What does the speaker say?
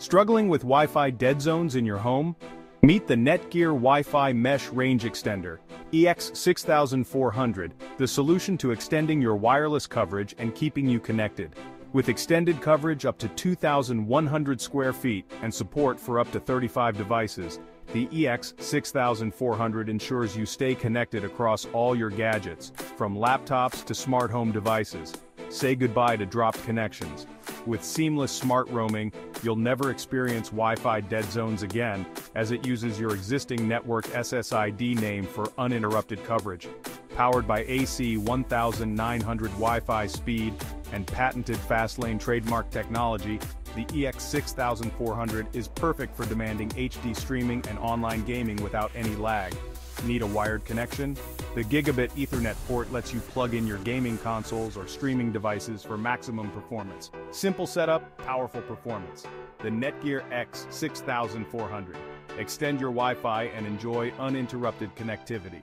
Struggling with Wi-Fi dead zones in your home? Meet the Netgear Wi-Fi Mesh Range Extender, EX6400, the solution to extending your wireless coverage and keeping you connected. With extended coverage up to 2,100 square feet and support for up to 35 devices, the EX6400 ensures you stay connected across all your gadgets, from laptops to smart home devices. Say goodbye to dropped connections. With seamless smart roaming, you'll never experience Wi-Fi dead zones again, as it uses your existing network SSID name for uninterrupted coverage. Powered by AC 1900 Wi-Fi speed and patented Fastlane trademark technology, the EX6400 is perfect for demanding HD streaming and online gaming without any lag. Need a wired connection? The Gigabit Ethernet port lets you plug in your gaming consoles or streaming devices for maximum performance. Simple setup, powerful performance. The Netgear X6400. Extend your Wi-Fi and enjoy uninterrupted connectivity.